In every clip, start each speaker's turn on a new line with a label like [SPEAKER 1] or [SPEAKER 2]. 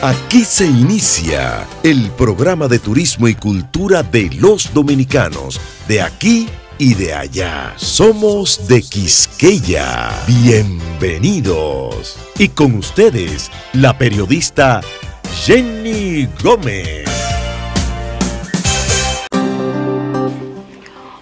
[SPEAKER 1] Aquí se inicia el programa de turismo y cultura de los dominicanos, de aquí y de allá. Somos de Quisqueya. Bienvenidos. Y con ustedes, la periodista Jenny Gómez.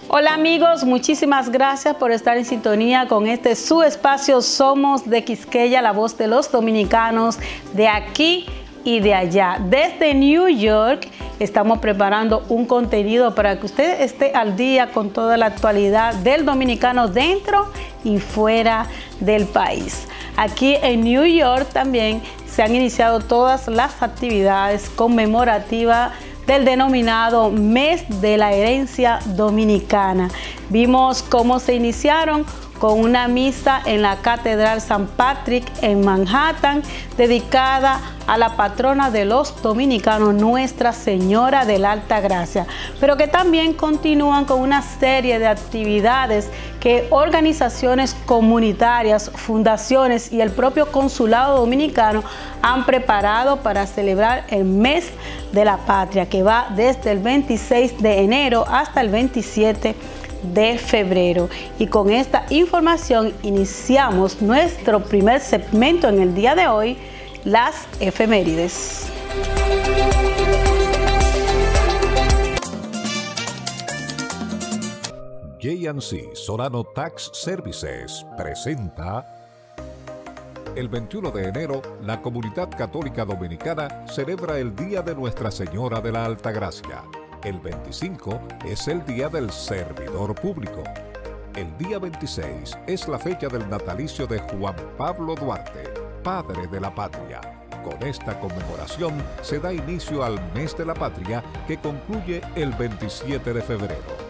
[SPEAKER 2] Hola amigos, muchísimas gracias por estar en sintonía con este su espacio Somos de Quisqueya, la voz de los dominicanos de aquí y de allá. Desde New York estamos preparando un contenido para que usted esté al día con toda la actualidad del dominicano dentro y fuera del país. Aquí en New York también se han iniciado todas las actividades conmemorativas del denominado Mes de la Herencia Dominicana. Vimos cómo se iniciaron con una misa en la Catedral San Patrick en Manhattan dedicada a la patrona de los dominicanos, Nuestra Señora de la Alta Gracia, pero que también continúan con una serie de actividades que organizaciones comunitarias, fundaciones y el propio consulado dominicano han preparado para celebrar el mes de la patria, que va desde el 26 de enero hasta el 27 de febrero. Y con esta información iniciamos nuestro primer segmento en el día de hoy, las efemérides.
[SPEAKER 3] JC Solano Tax Services presenta el 21 de enero, la comunidad católica dominicana celebra el Día de Nuestra Señora de la Altagracia. El 25 es el Día del Servidor Público. El día 26 es la fecha del natalicio de Juan Pablo Duarte, padre de la patria. Con esta conmemoración se da inicio al mes de la patria que concluye el 27 de febrero.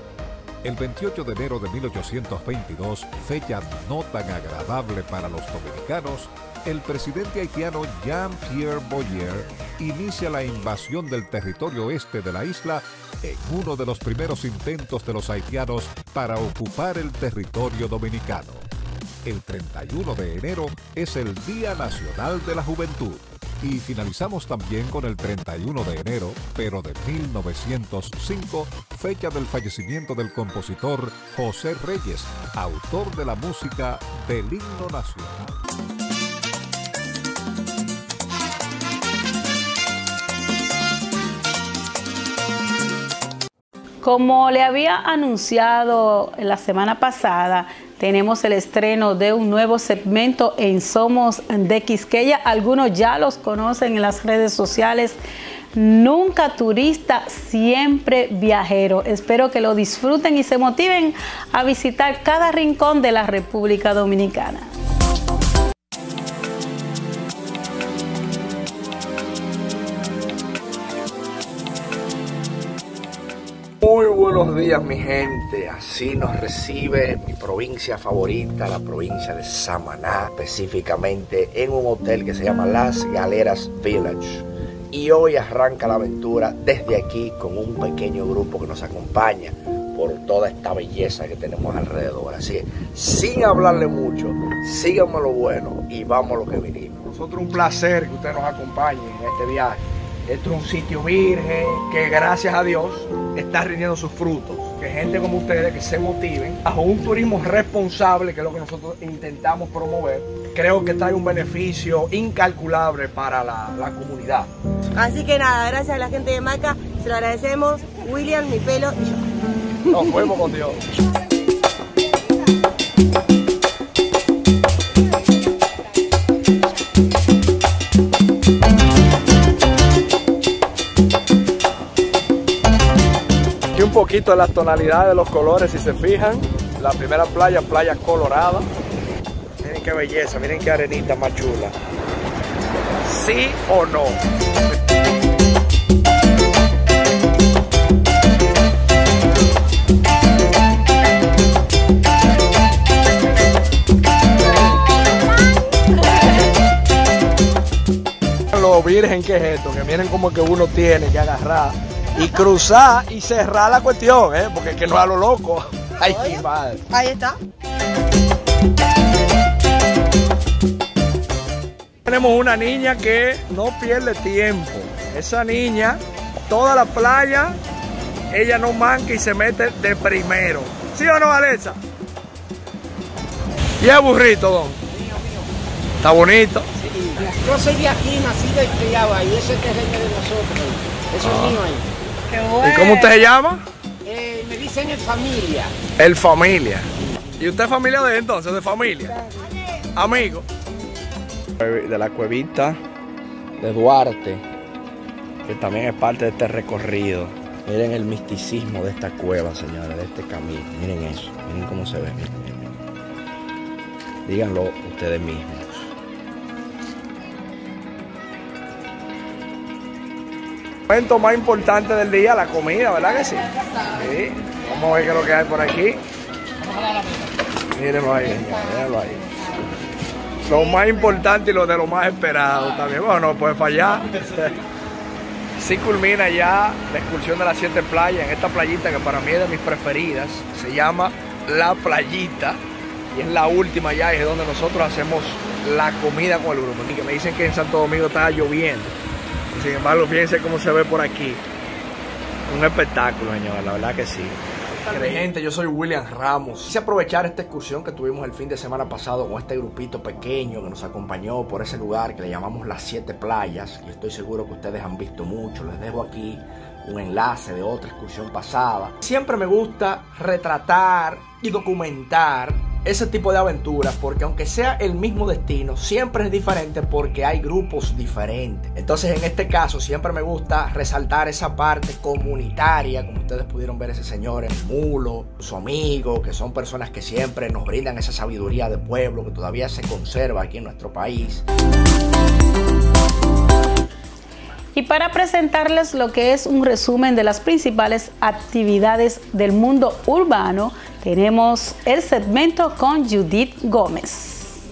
[SPEAKER 3] El 28 de enero de 1822, fecha no tan agradable para los dominicanos, el presidente haitiano Jean-Pierre Boyer inicia la invasión del territorio este de la isla en uno de los primeros intentos de los haitianos para ocupar el territorio dominicano. El 31 de enero es el Día Nacional de la Juventud. Y finalizamos también con el 31 de enero, pero de 1905, fecha del fallecimiento del compositor José Reyes, autor de la música del himno nacional.
[SPEAKER 2] Como le había anunciado la semana pasada, tenemos el estreno de un nuevo segmento en Somos de Quisqueya. Algunos ya los conocen en las redes sociales. Nunca turista, siempre viajero. Espero que lo disfruten y se motiven a visitar cada rincón de la República Dominicana.
[SPEAKER 4] Buenos días mi gente, así nos recibe mi provincia favorita, la provincia de Samaná, específicamente en un hotel que se llama Las Galeras Village. Y hoy arranca la aventura desde aquí con un pequeño grupo que nos acompaña por toda esta belleza que tenemos alrededor. Así que sin hablarle mucho, síganme lo bueno y vamos a lo que vinimos. Nosotros un placer que usted nos acompañe en este viaje. Esto es un sitio virgen que gracias a Dios está rindiendo sus frutos. Que gente como ustedes que se motiven bajo un turismo responsable, que es lo que nosotros intentamos promover, creo que trae un beneficio incalculable para la, la comunidad.
[SPEAKER 5] Así que nada, gracias a la gente de Maca, se lo agradecemos, William, mi pelo y yo.
[SPEAKER 4] Nos fuimos con Dios. Poquito de la tonalidad de los colores, si se fijan. La primera playa, playa colorada. Miren qué belleza, miren qué arenita más chula. ¿Sí o no? Lo virgen que es esto, que miren como que uno tiene que agarrar y cruzar y cerrar la cuestión, ¿eh? porque es que no es a lo loco. Ay, qué madre.
[SPEAKER 5] Ahí está.
[SPEAKER 4] Tenemos una niña que no pierde tiempo. Esa niña, toda la playa, ella no manca y se mete de primero. ¿Sí o no, Alexa? Y es burrito, don. Está bonito.
[SPEAKER 6] Yo soy de aquí, nacido y criado ahí. Ese terreno de nosotros. Eso es mío ahí.
[SPEAKER 2] Qué bueno.
[SPEAKER 4] ¿Y cómo usted se llama?
[SPEAKER 6] Eh, me dicen en familia.
[SPEAKER 4] El familia. ¿Y usted es familia de él, entonces, de familia? Amigo. De la cuevita de Duarte, que también es parte de este recorrido. Miren el misticismo de esta cueva, señores, de este camino. Miren eso, miren cómo se ve. miren, miren, miren. Díganlo ustedes mismos. Momento más importante del día, la comida, ¿verdad que sí? Sí. Vamos a ver qué es lo que hay por aquí. Mírenlo ahí, mírenlo ahí. Lo más importante y lo de lo más esperado también. Bueno, no puede fallar. Sí culmina ya la excursión de las siete playas en esta playita que para mí es de mis preferidas. Se llama La Playita y es la última ya es donde nosotros hacemos la comida con el grupo. Y me dicen que en Santo Domingo está lloviendo. Sin embargo, fíjense cómo se ve por aquí. Un espectáculo, señor, la verdad que sí. Gente, yo soy William Ramos. Quise aprovechar esta excursión que tuvimos el fin de semana pasado con este grupito pequeño que nos acompañó por ese lugar que le llamamos las siete playas. Y estoy seguro que ustedes han visto mucho. Les dejo aquí un enlace de otra excursión pasada. Siempre me gusta retratar y documentar ese tipo de aventuras porque aunque sea el mismo destino, siempre es diferente porque hay grupos diferentes. Entonces en este caso siempre me gusta resaltar esa parte comunitaria, como ustedes pudieron ver ese señor, el mulo, su amigo, que son personas que siempre nos brindan esa sabiduría de pueblo que todavía se conserva aquí en nuestro país.
[SPEAKER 2] Y para presentarles lo que es un resumen de las principales actividades del mundo urbano, tenemos el segmento con Judith Gómez.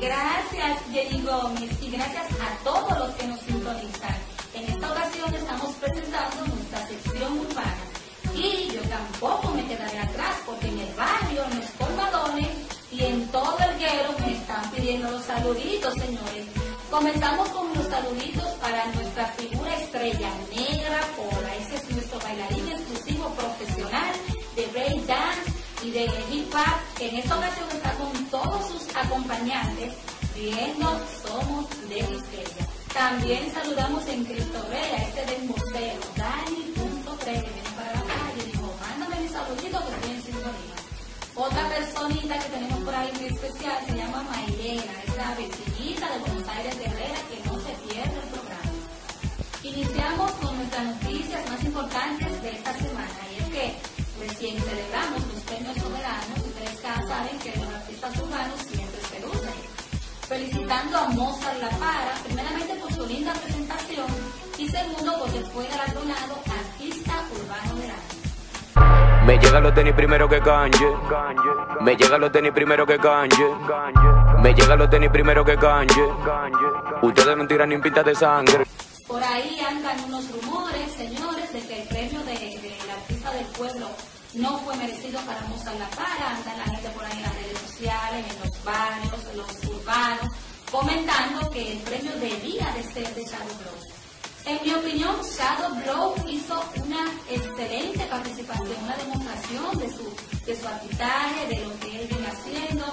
[SPEAKER 7] Gracias, Jenny Gómez, y gracias a todos los que nos sintonizan. En esta ocasión estamos presentando nuestra sección urbana. Y yo tampoco me quedaré atrás, porque en el barrio, en los colmadones y en todo el me están pidiendo los saluditos, señores. Comenzamos con los saluditos para nuestra figura estrella negra, Pola. Ese es nuestro bailarín exclusivo profesional de break dance y de hip hop, que en esta ocasión está con todos sus acompañantes viendo Somos de Estrella. También saludamos en Cristo Rey a este del especial se llama Mayrena, es la vecinita de Buenos Aires de Herrera que no se pierde el programa. Iniciamos con nuestras noticias más importantes de esta semana y es que recién celebramos los premios soberanos ustedes ya saben que los artistas urbanos siempre se lucen. Felicitando a Mozart La Para, primeramente por su linda presentación y segundo porque fue galardonado Año.
[SPEAKER 8] Me llegan los tenis primero que canje. Me llegan los tenis primero que canje. Me llegan los tenis primero que canje. Ustedes no tiran ni pinta de sangre.
[SPEAKER 7] Por ahí andan unos rumores, señores, de que el premio de, de la artista del pueblo no fue merecido para Mozart La Para. Anda la gente por ahí en las redes sociales, en los barrios, en los urbanos, comentando que el premio debía de ser de Shadow. En mi opinión, Shadow Blow hizo una excelente participación, una demostración de su, de su arbitraje, de lo que él viene haciendo.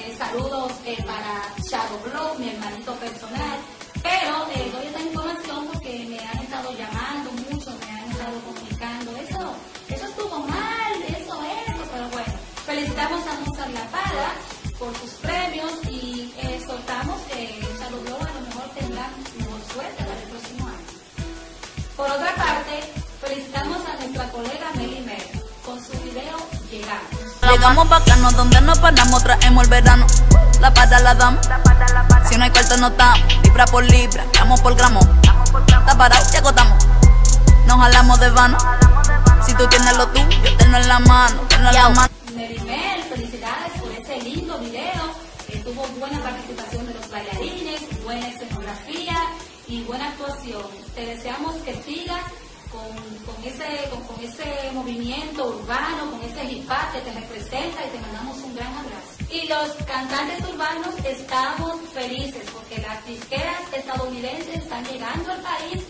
[SPEAKER 7] Eh, saludos eh, para Shadow Blow, mi hermanito personal. Pero eh, doy esta información porque me han estado llamando mucho, me han estado comunicando. Eso, eso estuvo mal, eso, eso, pero bueno. Felicitamos a Mozart La Para por sus premios Por otra parte, felicitamos a nuestra colega Meli Mer con su video Llegamos.
[SPEAKER 9] Llegamos bacanos donde nos paramos, traemos el verano. La para la damos. Si no hay cuarto, no estamos. Libra por libra, gramo por gramo. Está parado, ya agotamos. Nos jalamos de vano. Si tú tienes lo tuyo, yo tengo en la mano. Tengo en la mano.
[SPEAKER 7] Te deseamos que sigas con, ese, movimiento urbano, con ese hip que te representa y te mandamos un gran abrazo. Y los cantantes urbanos estamos felices porque las disqueras estadounidenses están llegando al país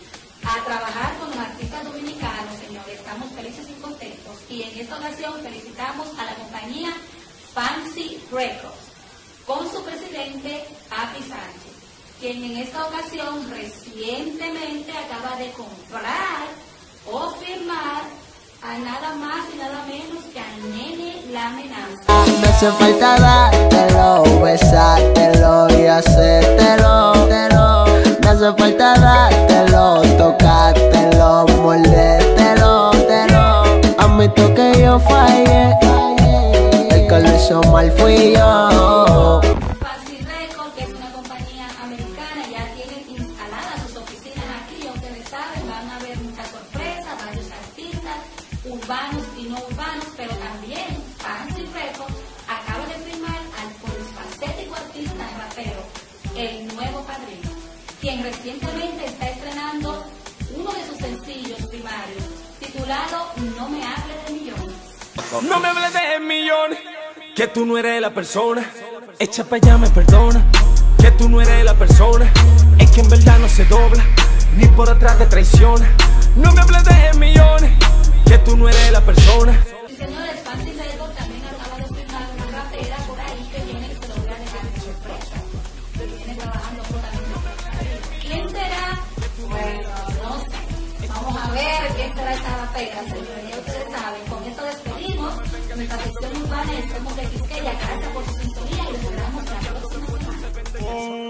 [SPEAKER 7] a trabajar con los artistas dominicanos, señores. Estamos felices y contentos. Y en esta ocasión felicitamos a la compañía Fancy Records con su presidente Api Sánchez, quien en esta ocasión recientemente acaba de comprar o firmar a nada más y nada menos que a Nene La Amenaza.
[SPEAKER 10] Me hace falta dártelo, besártelo y hacértelo. Me hace falta dártelo, tocártelo, mordértelo. Admito que yo fallé, el que lo hizo mal fui yo.
[SPEAKER 7] Quien recientemente está estrenando uno de sus sencillos primarios, titulado No me hable de millones.
[SPEAKER 11] No me hables de millones, que tú no eres la persona. Echa para allá, me perdona, que tú no eres la persona. Es que en verdad no se dobla, ni por atrás te traiciona. No me hables de millones, que tú no eres la persona.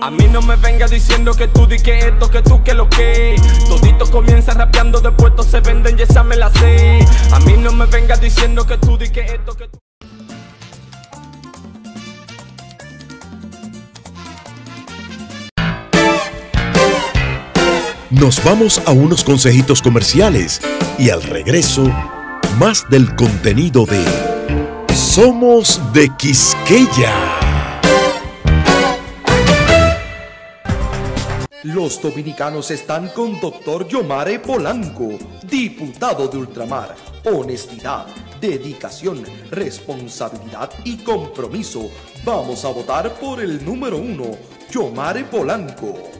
[SPEAKER 7] A
[SPEAKER 11] mí no me venga diciendo que tú di que esto, que tú que lo que. Todito comienza rapeando, de puestos se venden y esa me la sé. A mí no me venga diciendo que tú di que esto, que tú
[SPEAKER 1] Nos vamos a unos consejitos comerciales y al regreso, más del contenido de Somos de Quisqueya.
[SPEAKER 12] Los dominicanos están con Dr. Yomare Polanco, diputado de Ultramar. Honestidad, dedicación, responsabilidad y compromiso. Vamos a votar por el número uno, Yomare Polanco.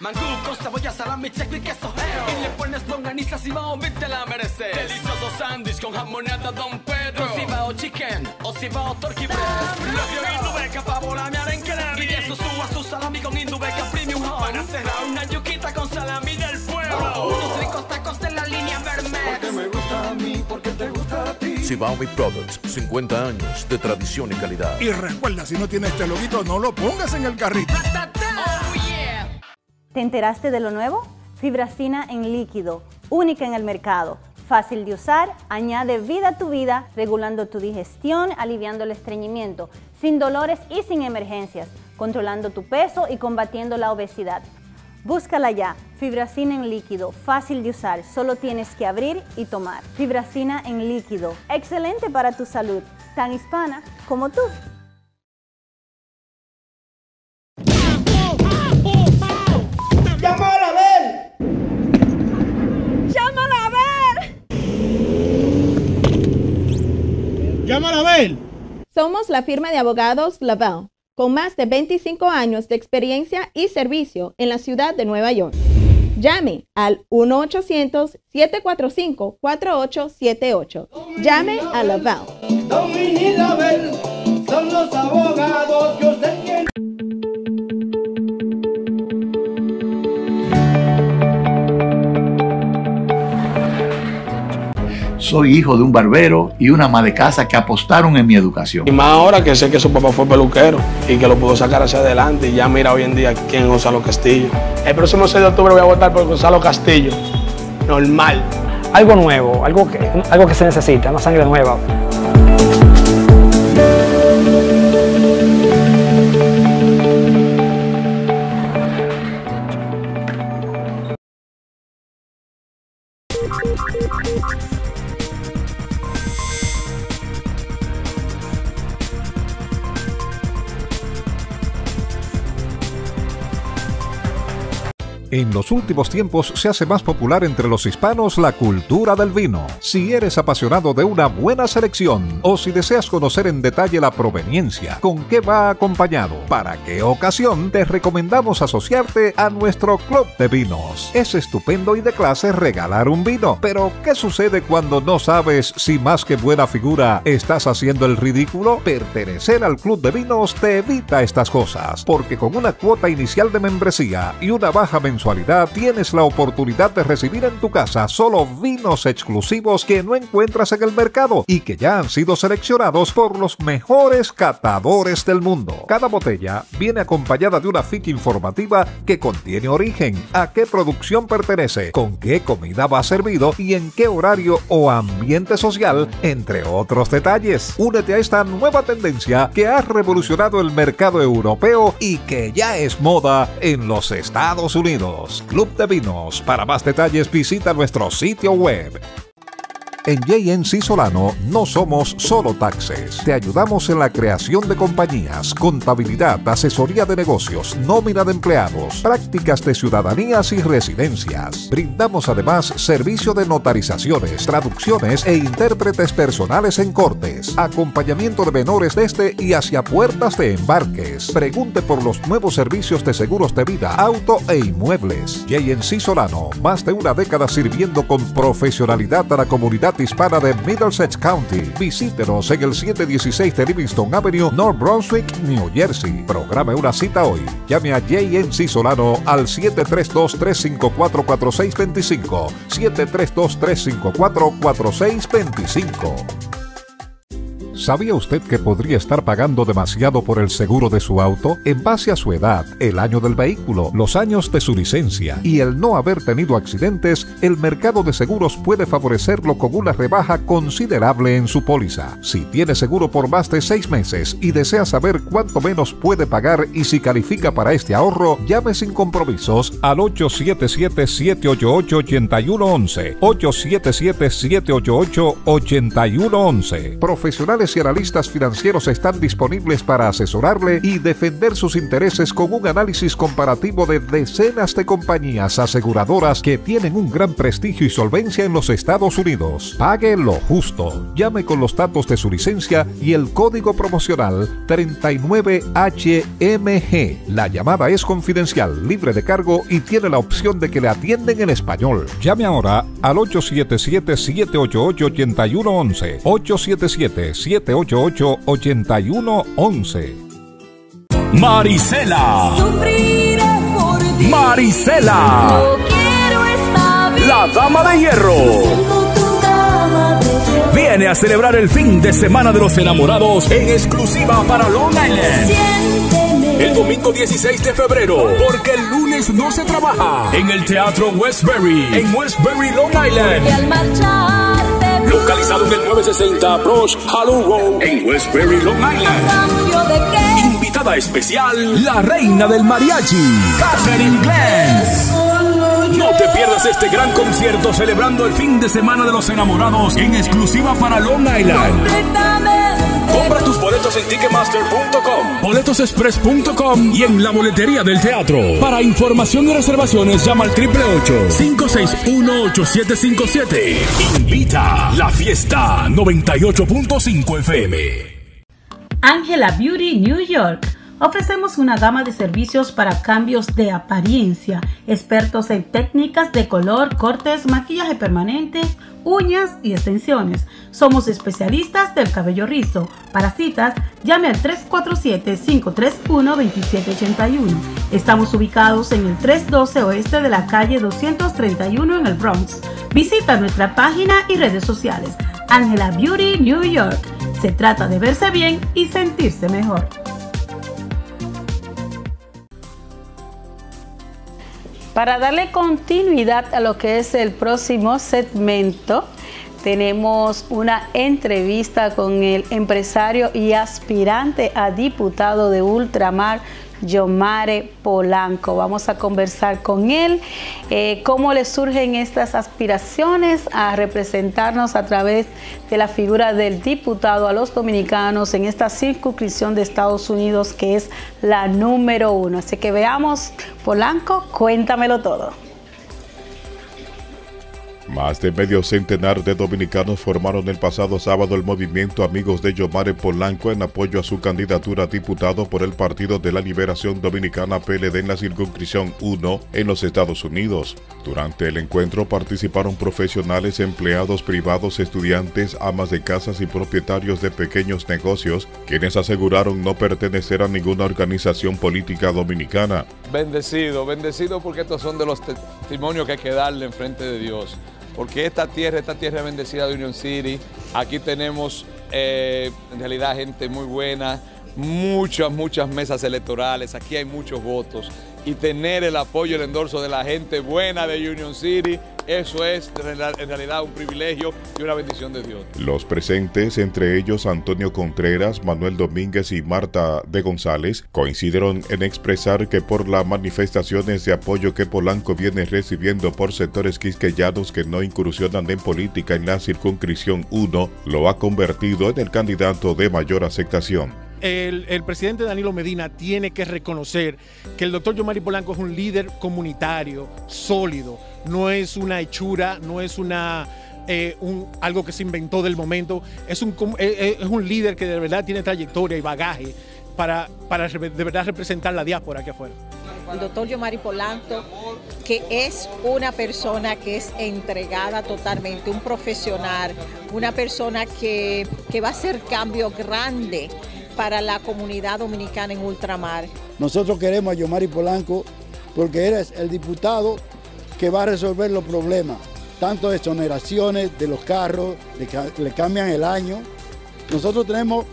[SPEAKER 13] Mangú, cebolla, salami, checo y queso Y le pones longaniza, cibao, te la mereces Delicioso sándwich con jamoneta Don Pedro. Con cibao chicken o cibao turkey breast. Love y indubeca, pavo, la arenque Y de eso suba su salami con indubeca premium home. Para cerrar. Una yuquita con salami del pueblo. Unos ricos tacos de la línea Vermex.
[SPEAKER 14] Porque me gusta a mí, porque te gusta a ti.
[SPEAKER 3] Cibao Meat Products, 50 años de tradición y calidad.
[SPEAKER 15] Y recuerda, si no tienes este loguito, no lo pongas en el carrito.
[SPEAKER 16] ¿Te enteraste de lo nuevo? Fibracina en líquido, única en el mercado, fácil de usar, añade vida a tu vida, regulando tu digestión, aliviando el estreñimiento, sin dolores y sin emergencias, controlando tu peso y combatiendo la obesidad. Búscala ya, fibracina en líquido, fácil de usar, solo tienes que abrir y tomar. Fibracina en líquido, excelente para tu salud, tan hispana como tú.
[SPEAKER 17] ¡Llámala a ver!
[SPEAKER 18] Somos la firma de abogados Laval, con más de 25 años de experiencia y servicio en la ciudad de Nueva York. Llame al 1-800-745-4878. Llame a Laval.
[SPEAKER 17] Don y Label son los abogados
[SPEAKER 19] Soy hijo de un barbero y una ama de casa que apostaron en mi educación.
[SPEAKER 20] Y más ahora que sé que su papá fue peluquero y que lo pudo sacar hacia adelante y ya mira hoy en día quién es Gonzalo Castillo. El próximo 6 de octubre voy a votar por Gonzalo Castillo. Normal.
[SPEAKER 21] Algo nuevo, algo que, algo que se necesita, una sangre nueva.
[SPEAKER 3] En los últimos tiempos se hace más popular entre los hispanos la cultura del vino. Si eres apasionado de una buena selección o si deseas conocer en detalle la proveniencia, con qué va acompañado, para qué ocasión, te recomendamos asociarte a nuestro club de vinos. Es estupendo y de clase regalar un vino, pero ¿qué sucede cuando no sabes si más que buena figura estás haciendo el ridículo? Pertenecer al club de vinos te evita estas cosas, porque con una cuota inicial de membresía y una baja tienes la oportunidad de recibir en tu casa solo vinos exclusivos que no encuentras en el mercado y que ya han sido seleccionados por los mejores catadores del mundo. Cada botella viene acompañada de una ficha informativa que contiene origen, a qué producción pertenece, con qué comida va servido y en qué horario o ambiente social, entre otros detalles. Únete a esta nueva tendencia que ha revolucionado el mercado europeo y que ya es moda en los Estados Unidos. Club de Vinos. Para más detalles visita nuestro sitio web en JNC Solano no somos solo taxes. Te ayudamos en la creación de compañías, contabilidad, asesoría de negocios, nómina de empleados, prácticas de ciudadanías y residencias. Brindamos además servicio de notarizaciones, traducciones e intérpretes personales en cortes, acompañamiento de menores desde y hacia puertas de embarques. Pregunte por los nuevos servicios de seguros de vida, auto e inmuebles. JNC Solano, más de una década sirviendo con profesionalidad a la comunidad hispana de Middlesex County. Visítenos en el 716 de Livingston Avenue, North Brunswick, New Jersey. Programe una cita hoy. Llame a JNC Solano al 732-354-4625. 732-354-4625. ¿Sabía usted que podría estar pagando demasiado por el seguro de su auto? En base a su edad, el año del vehículo, los años de su licencia y el no haber tenido accidentes, el mercado de seguros puede favorecerlo con una rebaja considerable en su póliza. Si tiene seguro por más de seis meses y desea saber cuánto menos puede pagar y si califica para este ahorro, llame sin compromisos al 877-788-8111. 877-788-8111. Profesionales y analistas financieros están disponibles para asesorarle y defender sus intereses con un análisis comparativo de decenas de compañías aseguradoras que tienen un gran prestigio y solvencia en los Estados Unidos. Pague lo justo. Llame con los datos de su licencia y el código promocional 39HMG. La llamada es confidencial, libre de cargo y tiene la opción de que le atienden en español. Llame ahora al 877-788-8111. 877 788-8111.
[SPEAKER 22] Marisela. Marisela. La dama de hierro. Viene a celebrar el fin de semana de los enamorados en exclusiva para Long Island. El domingo 16 de febrero, porque el lunes no se trabaja, en el Teatro Westbury, en Westbury, Long Island. Localizado en el 960 Approach Hollow Road en Westbury, Long Island. Invitada especial, la reina del mariachi, Catherine Glenn. Este gran concierto celebrando el fin de semana de los enamorados en exclusiva para Long Island. Compra tus boletos en Ticketmaster.com, boletosexpress.com y en la boletería del teatro. Para información y reservaciones llama al 888-561-8757. Invita la fiesta 98.5 FM.
[SPEAKER 2] Angela Beauty New York. Ofrecemos una gama de servicios para cambios de apariencia, expertos en técnicas de color, cortes, maquillaje permanente, uñas y extensiones. Somos especialistas del cabello rizo. Para citas, llame al 347-531-2781. Estamos ubicados en el 312 oeste de la calle 231 en el Bronx. Visita nuestra página y redes sociales. Angela Beauty New York. Se trata de verse bien y sentirse mejor. Para darle continuidad a lo que es el próximo segmento, tenemos una entrevista con el empresario y aspirante a diputado de Ultramar, Yomare Polanco. Vamos a conversar con él, eh, cómo le surgen estas aspiraciones a representarnos a través de la figura del diputado a los dominicanos en esta circunscripción de Estados Unidos que es la número uno. Así que veamos, Polanco, cuéntamelo todo.
[SPEAKER 23] Más de medio centenar de dominicanos formaron el pasado sábado el movimiento Amigos de Yomare Polanco en apoyo a su candidatura a diputado por el Partido de la Liberación Dominicana PLD en la circunscripción 1 en los Estados Unidos. Durante el encuentro participaron profesionales, empleados privados, estudiantes, amas de casas y propietarios de pequeños negocios, quienes aseguraron no pertenecer a ninguna organización política dominicana.
[SPEAKER 24] Bendecido, bendecido porque estos son de los testimonios que hay que darle en frente de Dios porque esta tierra, esta tierra bendecida de Union City, aquí tenemos eh, en realidad gente muy buena, muchas, muchas mesas electorales, aquí hay muchos votos. Y tener el apoyo, el endorso de la gente buena de Union City, eso es en realidad un privilegio y una bendición de Dios.
[SPEAKER 23] Los presentes, entre ellos Antonio Contreras, Manuel Domínguez y Marta de González, coincidieron en expresar que por las manifestaciones de apoyo que Polanco viene recibiendo por sectores quisqueyanos que no incursionan en política en la circunscripción 1, lo ha convertido en el candidato de mayor aceptación
[SPEAKER 25] el, presidente Danilo Medina tiene que reconocer que el doctor Yomari Polanco es un líder comunitario sólido, no es una hechura, no es una eh, algo que se inventó del momento, es un, eh, eh, es un líder que de verdad tiene trayectoria y bagaje para, para de verdad representar la diáspora aquí afuera.
[SPEAKER 26] El doctor Yomari Polanco, que es una persona que es entregada totalmente, un profesional, una persona que, que va a hacer cambio grande para la comunidad dominicana en ultramar.
[SPEAKER 27] Nosotros queremos a Yomari Polanco porque eres el diputado que va a resolver los problemas, tanto de exoneraciones de los carros, de que le cambian el año. Nosotros tenemos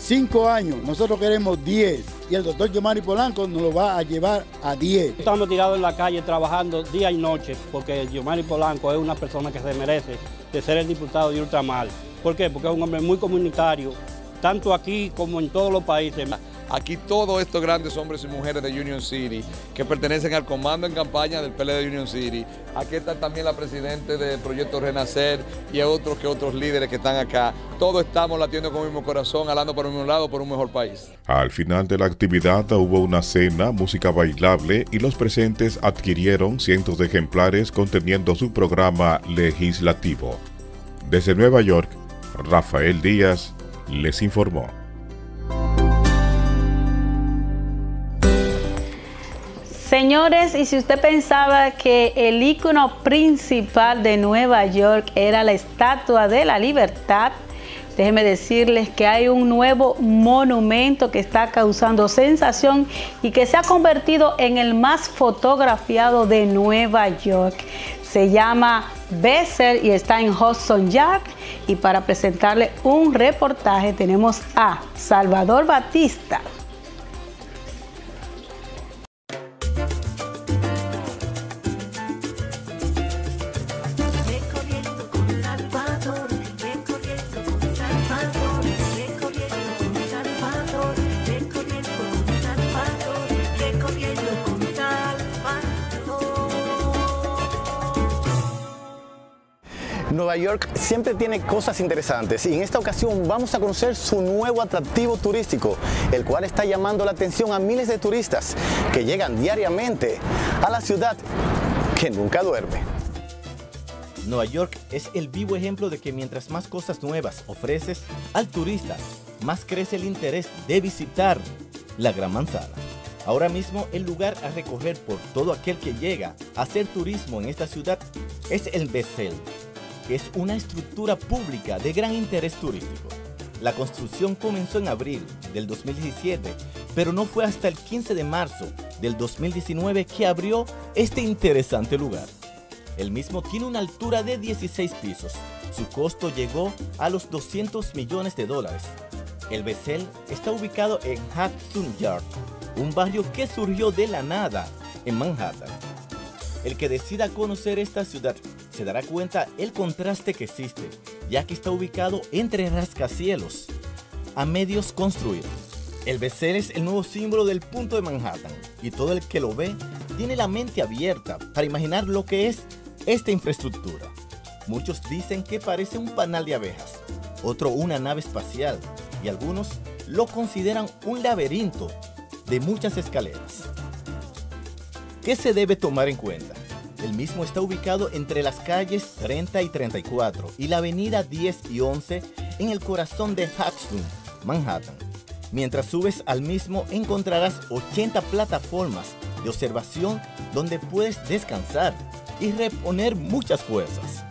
[SPEAKER 27] cinco años, nosotros queremos diez y el doctor Yomari Polanco nos lo va a llevar a diez.
[SPEAKER 28] Estamos tirados en la calle trabajando día y noche porque Yomari Polanco es una persona que se merece de ser el diputado de Ultramar. ¿Por qué? Porque es un hombre muy comunitario, tanto aquí como en todos los países.
[SPEAKER 24] Aquí todos estos grandes hombres y mujeres de Union City que pertenecen al comando en campaña del PLD de Union City. Aquí está también la presidenta del proyecto Renacer y otros que otros líderes que están acá. Todos estamos latiendo con el mismo corazón, hablando por un mismo lado, por un mejor país.
[SPEAKER 23] Al final de la actividad hubo una cena, música bailable y los presentes adquirieron cientos de ejemplares conteniendo su programa legislativo. Desde Nueva York, Rafael Díaz, les informó.
[SPEAKER 2] Señores, y si usted pensaba que el icono principal de Nueva York era la Estatua de la Libertad, déjenme decirles que hay un nuevo monumento que está causando sensación y que se ha convertido en el más fotografiado de Nueva York. Se llama Besser y está en Hudson Jack. Y para presentarle un reportaje tenemos a Salvador Batista.
[SPEAKER 29] Nueva York siempre tiene cosas interesantes y en esta ocasión vamos a conocer su nuevo atractivo turístico, el cual está llamando la atención a miles de turistas que llegan diariamente a la ciudad que nunca duerme.
[SPEAKER 30] Nueva York es el vivo ejemplo de que mientras más cosas nuevas ofreces al turista, más crece el interés de visitar la Gran Manzana. Ahora mismo el lugar a recoger por todo aquel que llega a hacer turismo en esta ciudad es el Bessel, que es una estructura pública de gran interés turístico. La construcción comenzó en abril del 2017, pero no fue hasta el 15 de marzo del 2019 que abrió este interesante lugar. El mismo tiene una altura de 16 pisos. Su costo llegó a los 200 millones de dólares. El Bessel está ubicado en Hudson Yard, un barrio que surgió de la nada en Manhattan. El que decida conocer esta ciudad se dará cuenta el contraste que existe, ya que está ubicado entre rascacielos a medios construidos. El BCL es el nuevo símbolo del punto de Manhattan y todo el que lo ve tiene la mente abierta para imaginar lo que es esta infraestructura. Muchos dicen que parece un panal de abejas, otro una nave espacial y algunos lo consideran un laberinto de muchas escaleras. ¿Qué se debe tomar en cuenta? El mismo está ubicado entre las calles 30 y 34 y la avenida 10 y 11 en el corazón de Hudson, Manhattan. Mientras subes al mismo encontrarás 80 plataformas de observación donde puedes descansar y reponer muchas fuerzas.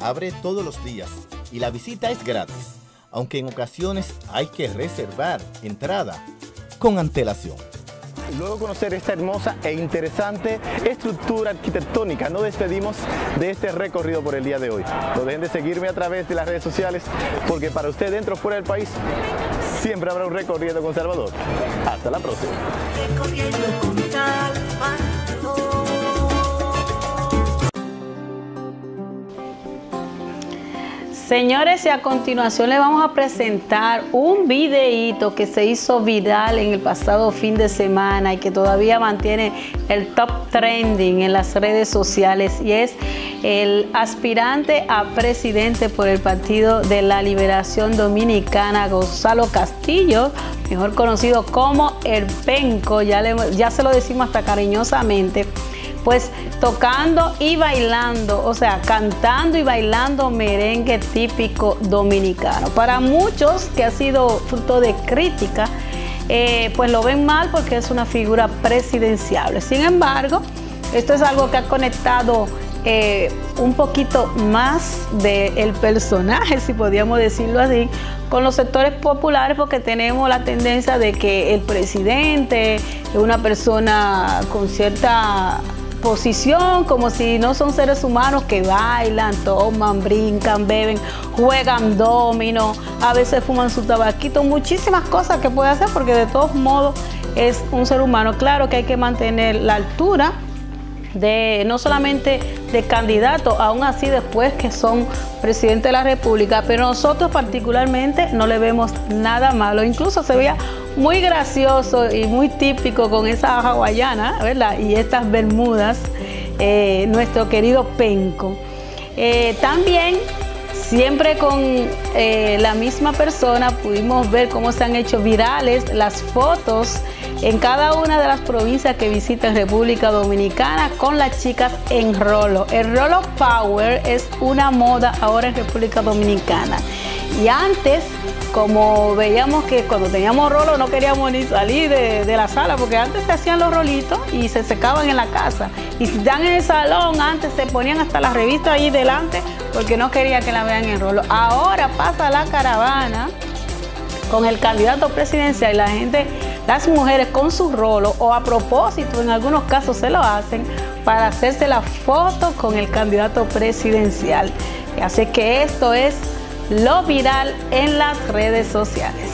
[SPEAKER 30] Abre todos los días y la visita es gratis, aunque en ocasiones hay que reservar entrada con antelación. Luego conocer esta hermosa e interesante estructura arquitectónica, nos despedimos de este recorrido por el día de hoy. No dejen de seguirme a través de las redes sociales, porque para usted dentro o fuera del país, siempre habrá un recorrido con Salvador. Hasta la próxima.
[SPEAKER 2] Señores, y a continuación le vamos a presentar un videíto que se hizo viral en el pasado fin de semana y que todavía mantiene el top trending en las redes sociales y es el aspirante a presidente por el Partido de la Liberación Dominicana, Gonzalo Castillo, mejor conocido como el Penco, ya, ya se lo decimos hasta cariñosamente pues tocando y bailando, o sea, cantando y bailando merengue típico dominicano. Para muchos que ha sido fruto de crítica, eh, pues lo ven mal porque es una figura presidenciable. Sin embargo, esto es algo que ha conectado eh, un poquito más del personaje, si podríamos decirlo así, con los sectores populares porque tenemos la tendencia de que el presidente es una persona con cierta posición, como si no son seres humanos que bailan, toman, brincan, beben, juegan domino, a veces fuman su tabaquito, muchísimas cosas que puede hacer porque de todos modos es un ser humano. Claro que hay que mantener la altura de no solamente de candidatos, aún así después que son presidente de la República, pero nosotros particularmente no le vemos nada malo. Incluso se veía muy gracioso y muy típico con esa hawaiana, ¿verdad? Y estas bermudas, eh, nuestro querido Penco. Eh, también siempre con eh, la misma persona pudimos ver cómo se han hecho virales las fotos en cada una de las provincias que visita República Dominicana con las chicas en rolo. El rolo power es una moda ahora en República Dominicana. Y antes, como veíamos que cuando teníamos rolo no queríamos ni salir de, la sala, porque antes se hacían los rolitos y se secaban en la casa. Y si están en el salón, antes se ponían hasta la revista ahí delante porque no quería que la vean en rolo. Ahora pasa la caravana con el candidato presidencial y la gente las mujeres con su rolo o a propósito en algunos casos se lo hacen para hacerse la foto con el candidato presidencial. Así que esto es lo viral en las redes sociales.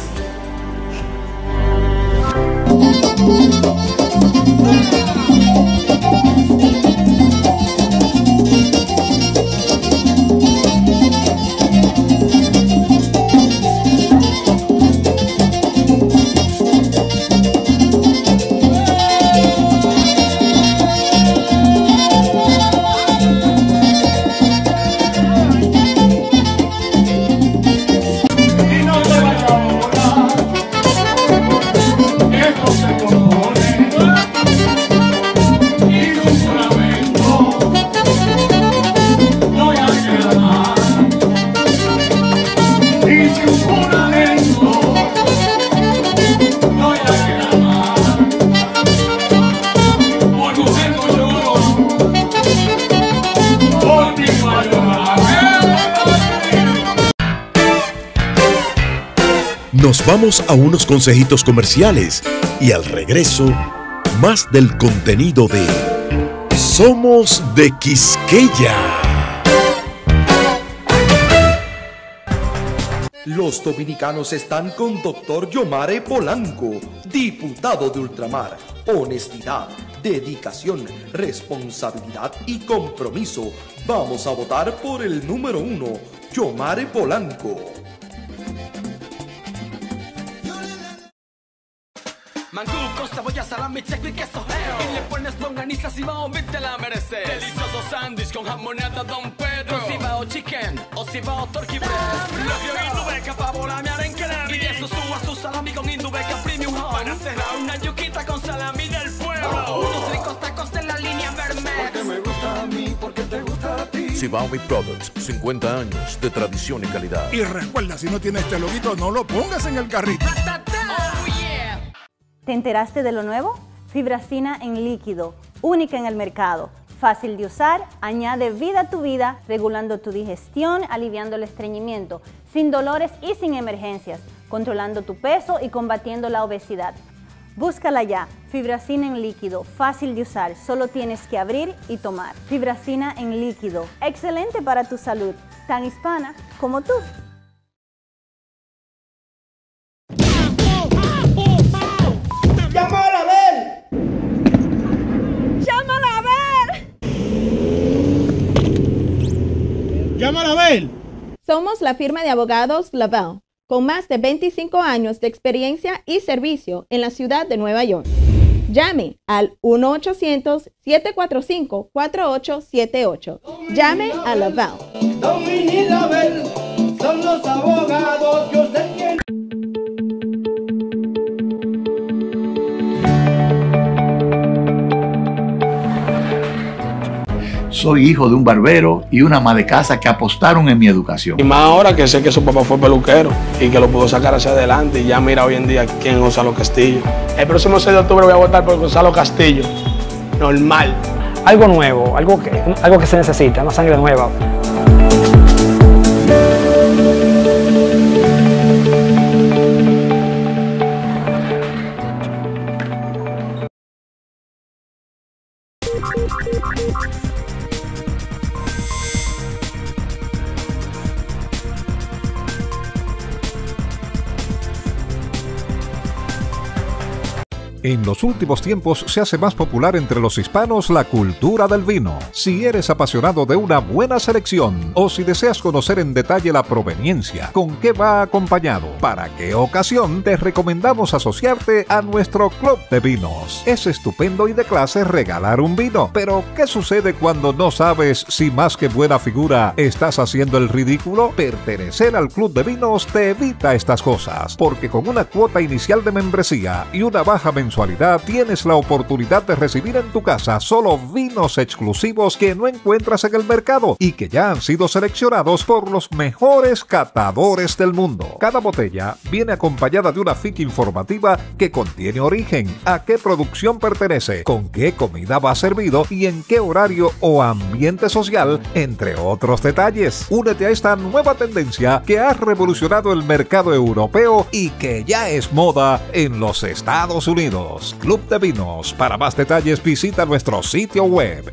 [SPEAKER 31] Vamos a unos consejitos comerciales y al regreso, más del contenido de Somos de Quisqueya.
[SPEAKER 12] Los dominicanos están con Dr. Yomare Polanco, diputado de Ultramar. Honestidad, dedicación, responsabilidad y compromiso. Vamos a votar por el número uno, Yomare Polanco.
[SPEAKER 13] Salami, checo y queso Y le pones longaniza si va te la mereces Delicioso sándwich con jamonada Don Pedro. Con cibao chicken o cibao turkey breast. Lo indubeca, pavo, la arenque Y eso suba su salami con indubeca premium hot Para cerrar una yuquita con salami del pueblo. Unos ricos tacos de la línea vermelha
[SPEAKER 17] Porque me gusta a mí, porque te gusta a ti.
[SPEAKER 31] Cibao Meat Products, 50 años de tradición y calidad.
[SPEAKER 15] Y recuerda, si no tiene este loguito, no lo pongas en el carrito.
[SPEAKER 16] ¿Te enteraste de lo nuevo? Fibracina en líquido, única en el mercado. Fácil de usar, añade vida a tu vida, regulando tu digestión, aliviando el estreñimiento, sin dolores y sin emergencias, controlando tu peso y combatiendo la obesidad. Búscala ya, fibracina en líquido, fácil de usar, solo tienes que abrir y tomar. Fibracina en líquido, excelente para tu salud, tan hispana como tú.
[SPEAKER 17] ¡Llámala a ver!
[SPEAKER 18] Somos la firma de abogados Laval, con más de 25 años de experiencia y servicio en la ciudad de Nueva York. Llame al 1-800-745-4878. Llame a Laval.
[SPEAKER 17] Don y Label son los abogados que
[SPEAKER 19] Soy hijo de un barbero y una ama de casa que apostaron en mi educación.
[SPEAKER 20] Y más ahora que sé que su papá fue peluquero y que lo pudo sacar hacia adelante. Y ya mira hoy en día quién es Gonzalo Castillo. El próximo 6 de octubre voy a votar por Gonzalo Castillo. Normal.
[SPEAKER 21] Algo nuevo, algo que, algo que se necesita, una sangre nueva.
[SPEAKER 3] En los últimos tiempos se hace más popular entre los hispanos la cultura del vino. Si eres apasionado de una buena selección o si deseas conocer en detalle la proveniencia, con qué va acompañado, para qué ocasión, te recomendamos asociarte a nuestro club de vinos. Es estupendo y de clase regalar un vino, pero ¿qué sucede cuando no sabes si más que buena figura estás haciendo el ridículo? Pertenecer al club de vinos te evita estas cosas, porque con una cuota inicial de membresía y una baja mensualidad tienes la oportunidad de recibir en tu casa solo vinos exclusivos que no encuentras en el mercado y que ya han sido seleccionados por los mejores catadores del mundo. Cada botella viene acompañada de una ficha informativa que contiene origen, a qué producción pertenece, con qué comida va servido y en qué horario o ambiente social, entre otros detalles. Únete a esta nueva tendencia que ha revolucionado el mercado europeo y que ya es moda en los Estados Unidos. Club de Vinos. Para más detalles visita nuestro sitio web.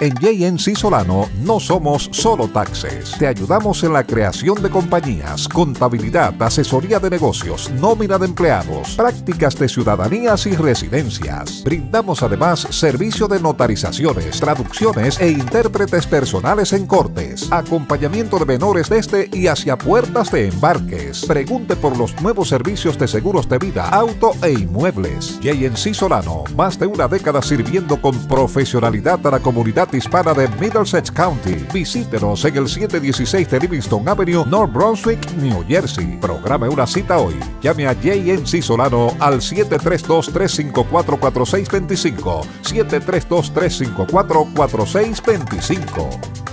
[SPEAKER 3] En JNC Solano no somos solo taxes. Te ayudamos en la creación de compañías, contabilidad, asesoría de negocios, nómina de empleados, prácticas de ciudadanías y residencias. Brindamos además servicio de notarizaciones, traducciones e intérpretes personales en cortes, acompañamiento de menores desde y hacia puertas de embarques. Pregunte por los nuevos servicios de seguros de vida, auto e inmuebles. JNC Solano, más de una década sirviendo con profesionalidad a la comunidad hispana de Middlesex County. Visítenos en el 716 de Livingston Avenue, North Brunswick, New Jersey. Programe una cita hoy. Llame a JNC Solano al 732-354-4625. 732-354-4625.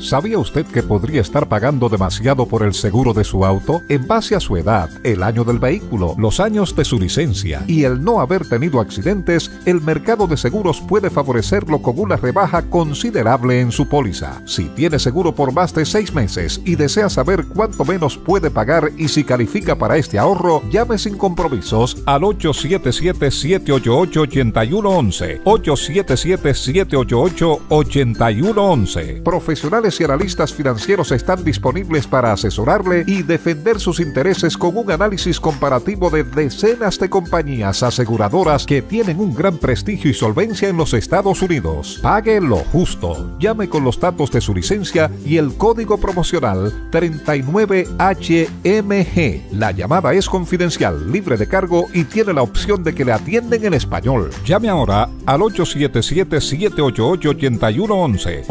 [SPEAKER 3] ¿Sabía usted que podría estar pagando demasiado por el seguro de su auto? En base a su edad, el año del vehículo, los años de su licencia y el no haber tenido accidentes, el mercado de seguros puede favorecerlo con una rebaja considerable en su póliza. Si tiene seguro por más de seis meses y desea saber cuánto menos puede pagar y si califica para este ahorro, llame sin compromisos al 877-788-8111. 877-788-8111. Profesionales especialistas financieros están disponibles para asesorarle y defender sus intereses con un análisis comparativo de decenas de compañías aseguradoras que tienen un gran prestigio y solvencia en los Estados Unidos. Pague lo justo. Llame con los datos de su licencia y el código promocional 39HMG. La llamada es confidencial, libre de cargo y tiene la opción de que le atienden en español. Llame ahora al 877-788-8111.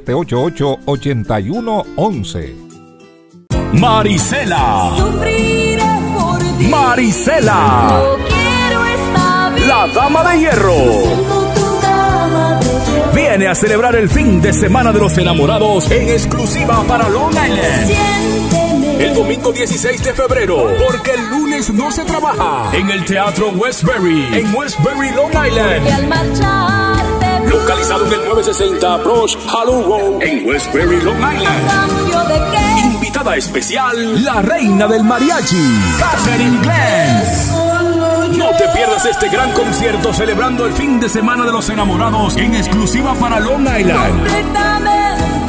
[SPEAKER 3] 877-788-8111.
[SPEAKER 22] Marisela. Marisela. La dama de hierro. Viene a celebrar el fin de semana de los enamorados en exclusiva para Long Island. El domingo 16 de febrero, porque el lunes no se trabaja, en el Teatro Westbury, en Westbury, Long Island. Localizado en el 960 Approach Hollow Road, en Westbury, Long Island. Invitada especial, la reina del mariachi, Catherine Glenn. Este gran concierto celebrando el fin de semana de los enamorados en exclusiva para Long Island.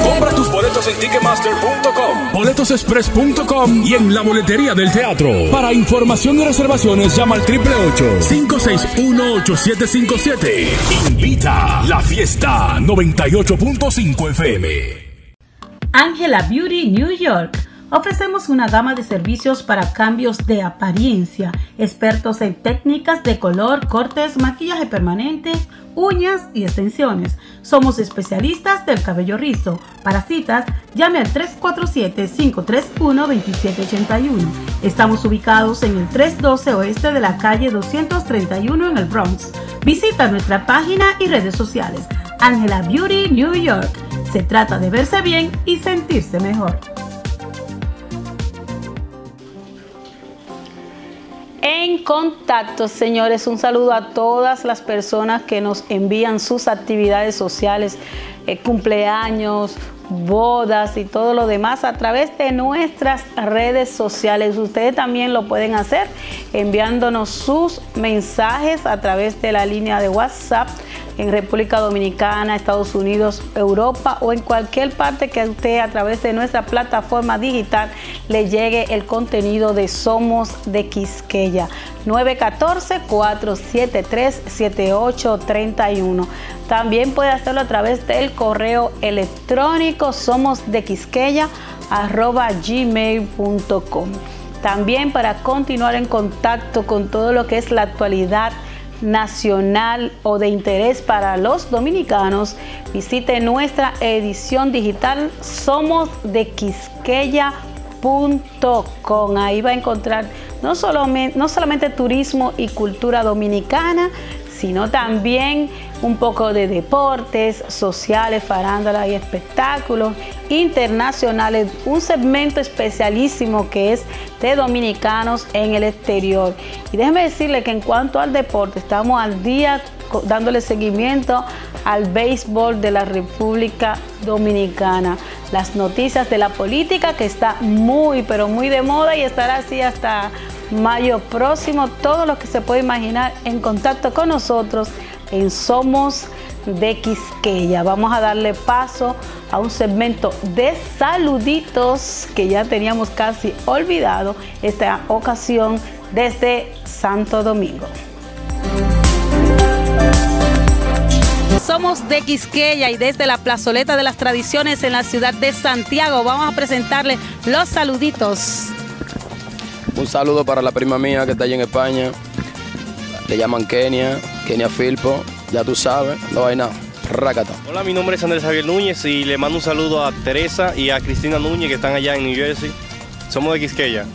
[SPEAKER 22] Compra tus boletos en ticketmaster.com, boletosexpress.com y en la boletería del teatro. Para información y reservaciones llama al 888-561-8757. Invita la fiesta 98.5 FM.
[SPEAKER 2] Angela Beauty New York. Ofrecemos una gama de servicios para cambios de apariencia, expertos en técnicas de color, cortes, maquillaje permanente, uñas y extensiones. Somos especialistas del cabello rizo. Para citas, llame al 347-531-2781. Estamos ubicados en el 312 oeste de la calle 231 en el Bronx. Visita nuestra página y redes sociales. Angela Beauty New York. Se trata de verse bien y sentirse mejor. En contacto, señores, un saludo a todas las personas que nos envían sus actividades sociales, eh, cumpleaños, bodas y todo lo demás a través de nuestras redes sociales. Ustedes también lo pueden hacer enviándonos sus mensajes a través de la línea de WhatsApp en República Dominicana, Estados Unidos, Europa o en cualquier parte que a usted a través de nuestra plataforma digital le llegue el contenido de Somos de Quisqueya. 914-473-7831. También puede hacerlo a través del correo electrónico somos de Quisqueya arroba gmail.com. También para continuar en contacto con todo lo que es la actualidad nacional o de interés para los dominicanos, visite nuestra edición digital somos de. Ahí va a encontrar no no solamente turismo y cultura dominicana, sino también un poco de deportes, sociales, farándula y espectáculos internacionales, un segmento especialísimo que es de dominicanos en el exterior. Y déjeme decirle que en cuanto al deporte, estamos al día dándole seguimiento al béisbol de la República Dominicana. Las noticias de la política que está muy, pero muy de moda y estará así hasta mayo próximo. Todo lo que se puede imaginar en contacto con nosotros en Somos de Quisqueya. Vamos a darle paso a un segmento de saluditos que ya teníamos casi olvidado esta ocasión desde Santo Domingo. Somos de Quisqueya y desde la plazoleta de las tradiciones en la ciudad de Santiago vamos a presentarle los saluditos.
[SPEAKER 32] Un saludo para la prima mía que está allí en España. Le llaman Kenia, Kenia Filpo. Ya tú sabes, no hay nada. Rácata.
[SPEAKER 33] Hola, mi nombre es Andrés Javier Núñez y le mando un saludo a Teresa y a Cristina Núñez que están allá en New Jersey. Somos de Quisqueya.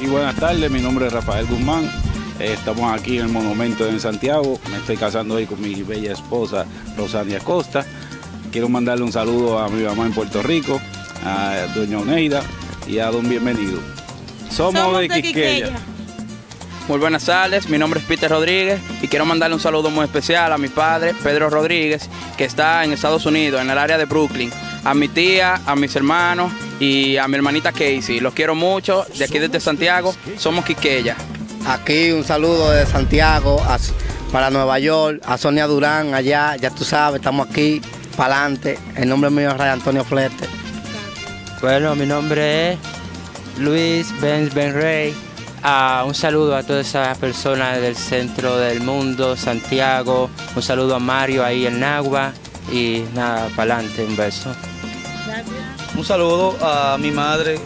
[SPEAKER 34] Y buenas tardes, mi nombre es Rafael Guzmán. Eh, estamos aquí en el monumento en Santiago. Me estoy casando hoy con mi bella esposa Rosania Costa. Quiero mandarle un saludo a mi mamá en Puerto Rico, a doña Oneida y a don Bienvenido. Somos, de Quisqueya.
[SPEAKER 35] Muy buenas tardes, mi nombre es Peter Rodríguez y quiero mandarle un saludo muy especial a mi padre, Pedro Rodríguez, que está en Estados Unidos, en el área de Brooklyn, a mi tía, a mis hermanos y a mi hermanita Casey. Los quiero mucho, de aquí desde Santiago, somos Quiqueya.
[SPEAKER 36] Aquí un saludo de Santiago a- para Nueva York, a Sonia Durán allá, ya tú sabes, estamos aquí pa'lante. El nombre mío es Ray Antonio Flete.
[SPEAKER 37] Bueno, mi nombre es Luis Benz Benrey. Ah, un saludo a todas esas personas del centro del mundo, Santiago. Un saludo a Mario ahí en Nagua. Y nada, para adelante, un beso.
[SPEAKER 38] Un saludo a mi madre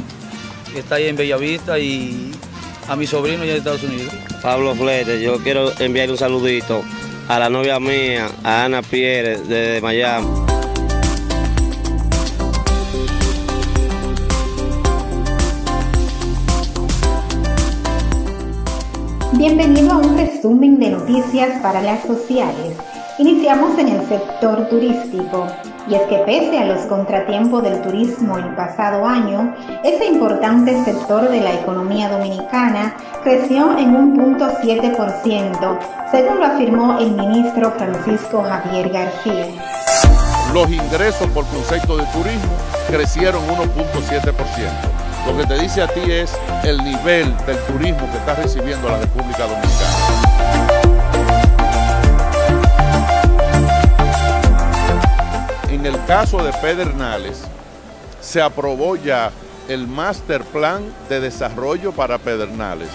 [SPEAKER 38] que está ahí en Bellavista y a mi sobrino allá de Estados Unidos.
[SPEAKER 39] Pablo Flete, yo quiero enviar un saludito a la novia mía, a Ana Pierre, de Miami.
[SPEAKER 40] Bienvenido a un resumen de noticias para las sociales. Iniciamos en el sector turístico. Y es que pese a los contratiempos del turismo el pasado año, ese importante sector de la economía dominicana creció en un punto 7%, según lo afirmó el ministro Francisco Javier García.
[SPEAKER 41] Los ingresos por concepto de turismo crecieron 1.7%. Lo que te dice a ti es el nivel del turismo que está recibiendo la República Dominicana. En el caso de Pedernales, se aprobó ya el Master Plan de Desarrollo para Pedernales.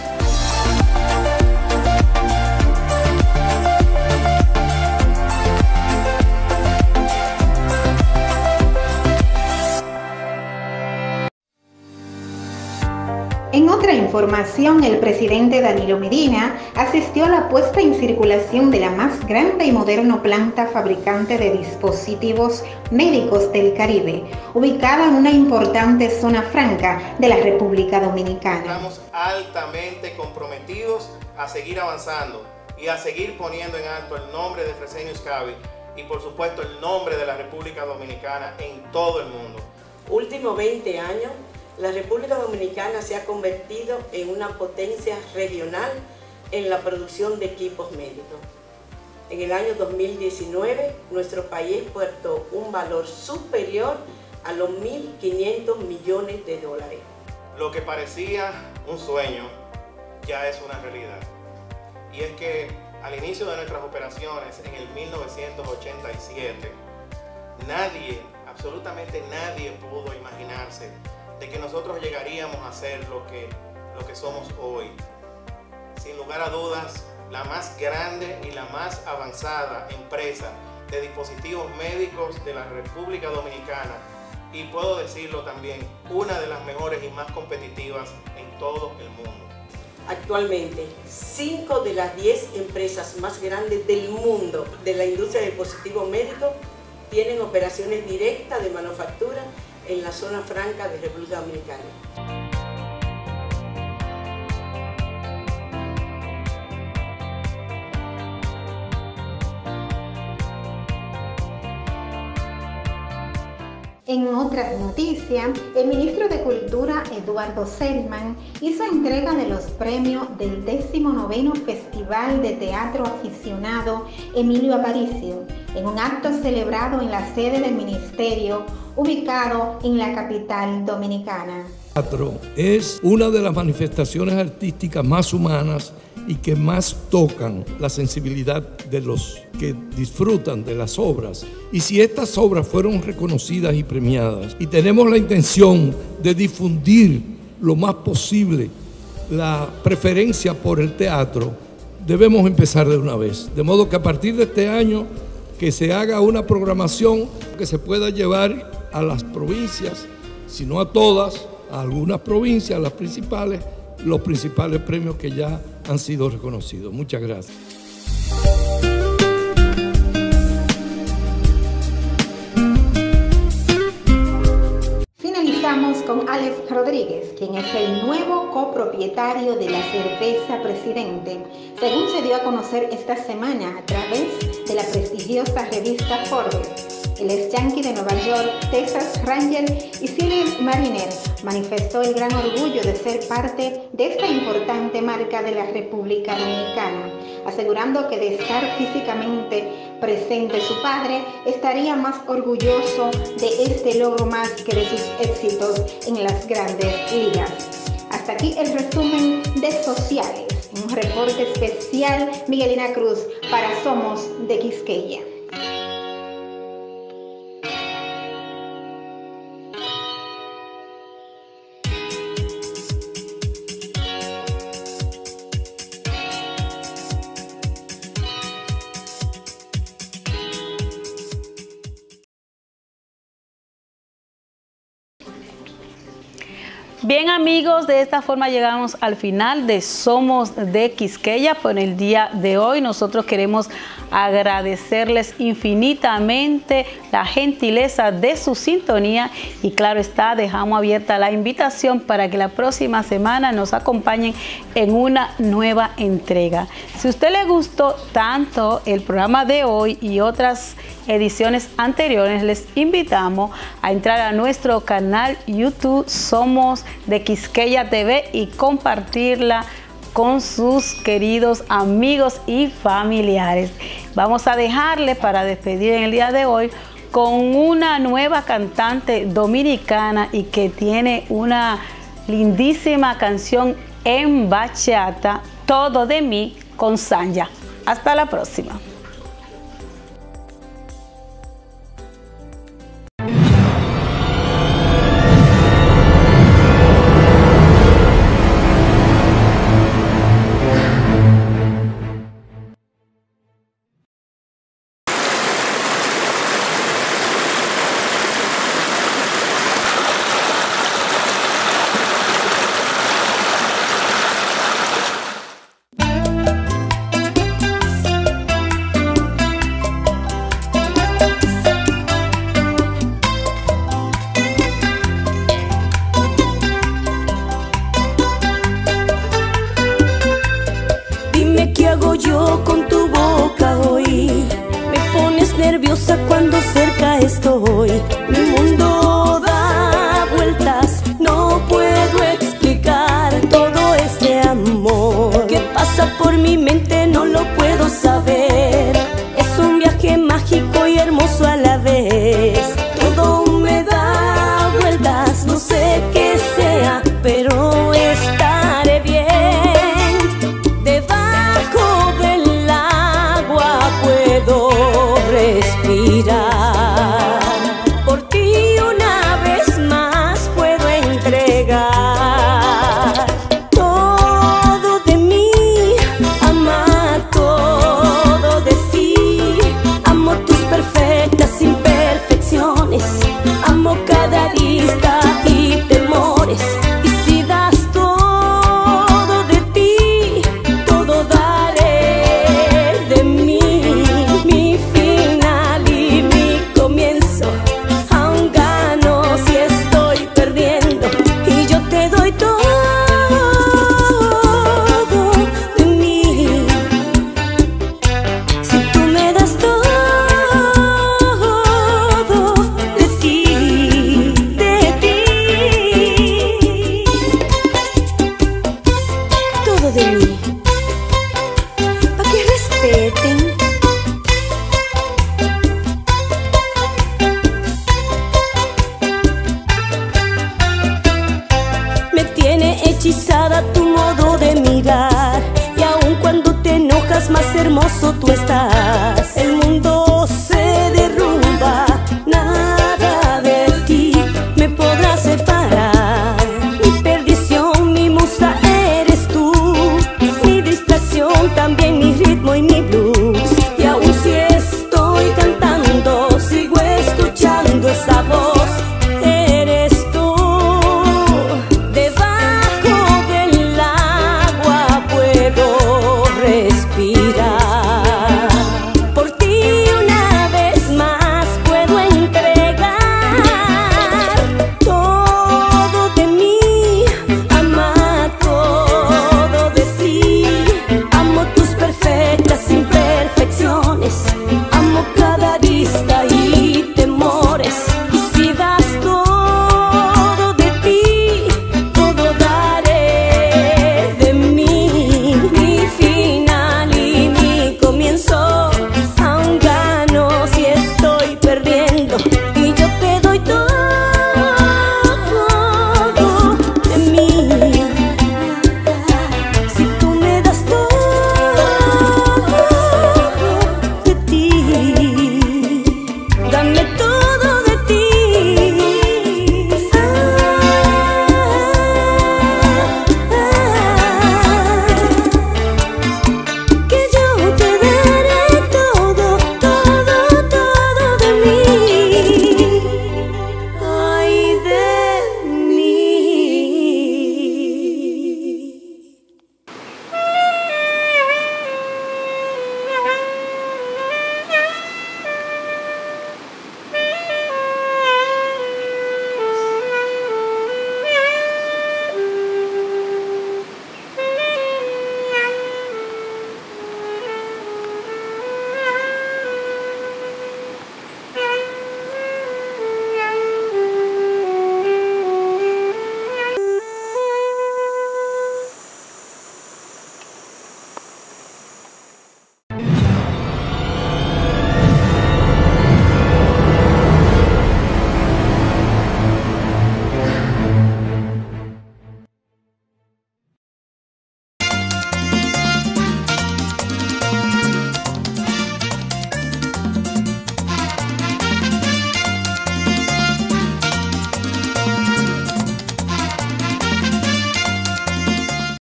[SPEAKER 40] En otra información, el presidente Danilo Medina asistió a la puesta en circulación de la más grande y moderna planta fabricante de dispositivos médicos del Caribe, ubicada en una importante zona franca de la República Dominicana.
[SPEAKER 42] Estamos altamente comprometidos a seguir avanzando y a seguir poniendo en alto el nombre de Fresenius Cavi y por supuesto el nombre de la República Dominicana en todo el mundo.
[SPEAKER 43] Último 20 años la República Dominicana se ha convertido en una potencia regional en la producción de equipos médicos. En el año 2019, nuestro país puertó un valor superior a los 1.500 millones de dólares.
[SPEAKER 42] Lo que parecía un sueño ya es una realidad. Y es que al inicio de nuestras operaciones en el 1987, nadie, absolutamente nadie pudo imaginarse de que nosotros llegaríamos a ser lo que, lo que somos hoy. Sin lugar a dudas, la más grande y la más avanzada empresa de dispositivos médicos de la República Dominicana y puedo decirlo también, una de las mejores y más competitivas en todo el mundo.
[SPEAKER 43] Actualmente, 5 de las 10 empresas más grandes del mundo de la industria de dispositivos médicos tienen operaciones directas de manufactura en la zona franca de República Dominicana.
[SPEAKER 40] En otras noticias, el ministro de Cultura Eduardo Selman hizo entrega de los premios del 19 Festival de Teatro Aficionado Emilio Aparicio en un acto celebrado en la sede del ministerio ubicado en la capital dominicana.
[SPEAKER 44] El teatro es una de las manifestaciones artísticas más humanas y que más tocan la sensibilidad de los que disfrutan de las obras. Y si estas obras fueron reconocidas y premiadas y tenemos la intención de difundir lo más posible la preferencia por el teatro, debemos empezar de una vez. De modo que a partir de este año que se haga una programación que se pueda llevar a las provincias, si no a todas, a algunas provincias, las principales, los principales premios que ya han sido reconocidos. Muchas gracias.
[SPEAKER 40] Con Alex Rodríguez, quien es el nuevo copropietario de la cerveza Presidente, según se dio a conocer esta semana a través de la prestigiosa revista Forbes. El ex yankee de Nueva York, Texas Ranger y Cyril Mariner manifestó el gran orgullo de ser parte de esta importante marca de la República Dominicana, asegurando que de estar físicamente presente su padre estaría más orgulloso de este logro más que de sus éxitos en las grandes ligas. Hasta aquí el resumen de sociales. Un reporte especial Miguelina Cruz para Somos de Quisqueya.
[SPEAKER 45] Bien amigos, de esta forma llegamos al final de Somos de Quisqueya por el día de hoy. Nosotros queremos agradecerles infinitamente la gentileza de su sintonía y claro está, dejamos abierta la invitación para que la próxima semana nos acompañen en una nueva entrega. Si a usted le gustó tanto el programa de hoy y otras ediciones anteriores, les invitamos a entrar a nuestro canal YouTube Somos de Quisqueya TV y compartirla con sus queridos amigos y familiares. Vamos a dejarle para despedir en el día de hoy con una nueva cantante dominicana y que tiene una lindísima canción en bachata, Todo de mí con Sanja. Hasta la próxima.